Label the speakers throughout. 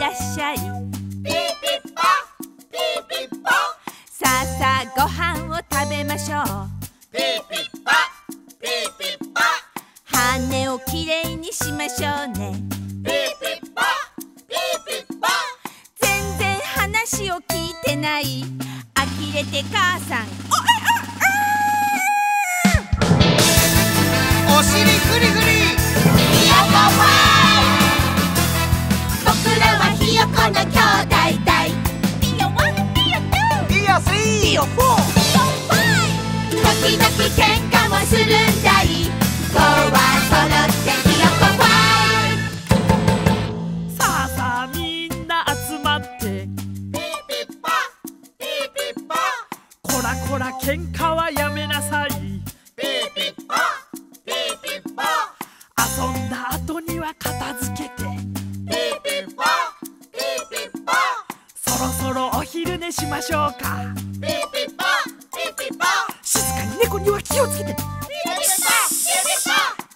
Speaker 1: らっしゃい」「ピーピッポピーピッポ」「さあさあご飯を食べましょう」「ピ
Speaker 2: ーピッポピ
Speaker 1: ーピッポ」「羽をきれいにしましょうね」「ピ
Speaker 2: ーピッポピーピッポ」
Speaker 1: 「全然話を聞いてない」「呆れて母さん。おいおい
Speaker 2: よ。スリーいいよフォー
Speaker 1: ひよファイ時々喧嘩もするんだい。今日は揃ってひよこファイ。
Speaker 3: さあさあみんな集まって。ピーピ
Speaker 2: ッパピーピッパ
Speaker 3: こらこら喧嘩はやめなさいましょうか。ピピ
Speaker 2: ピピ
Speaker 3: 静かに猫には気をつけて。ピピピピ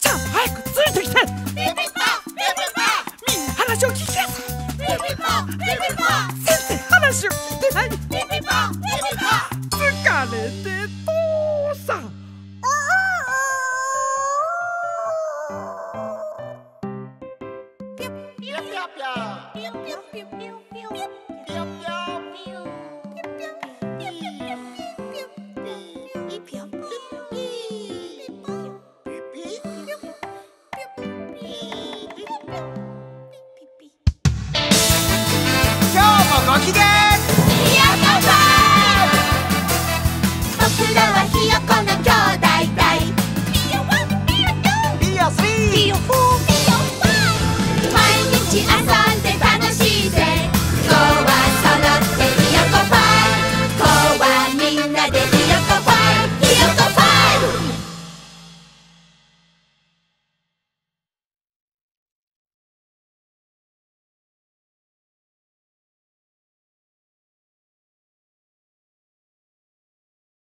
Speaker 3: ちゃんと早くついてきて。ピピピピみんな話を聞きなさい。ピピピピ先生話を聞いてない。ピピュッ
Speaker 1: ピュピュッ
Speaker 2: ピ
Speaker 1: ュッピュッピュッピュッ。